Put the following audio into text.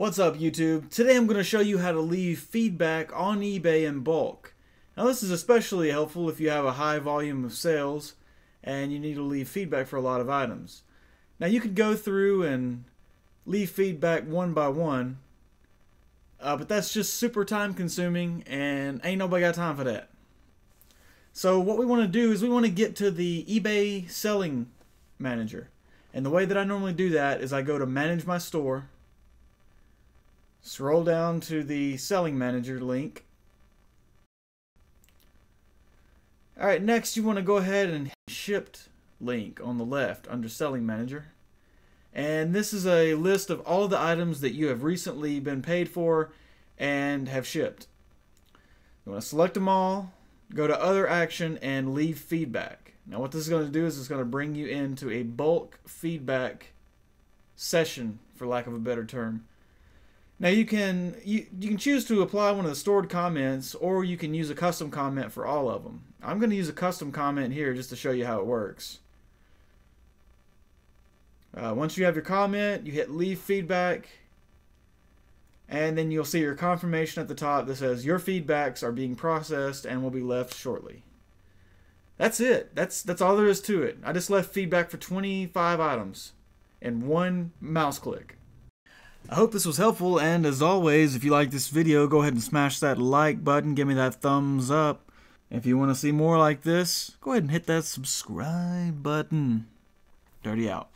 What's up YouTube? Today I'm going to show you how to leave feedback on eBay in bulk. Now this is especially helpful if you have a high volume of sales and you need to leave feedback for a lot of items. Now you could go through and leave feedback one by one, uh, but that's just super time consuming and ain't nobody got time for that. So what we want to do is we want to get to the eBay selling manager. And the way that I normally do that is I go to manage my store Scroll down to the Selling Manager link. Alright, next you want to go ahead and shipped link on the left under Selling Manager. And this is a list of all the items that you have recently been paid for and have shipped. You want to select them all, go to Other Action, and leave feedback. Now what this is going to do is it's going to bring you into a bulk feedback session, for lack of a better term. Now you can you, you can choose to apply one of the stored comments or you can use a custom comment for all of them. I'm going to use a custom comment here just to show you how it works. Uh, once you have your comment, you hit leave feedback and then you'll see your confirmation at the top that says your feedbacks are being processed and will be left shortly. That's it. That's that's all there is to it. I just left feedback for 25 items in one mouse click. I hope this was helpful, and as always, if you like this video, go ahead and smash that like button, give me that thumbs up. If you want to see more like this, go ahead and hit that subscribe button. Dirty out.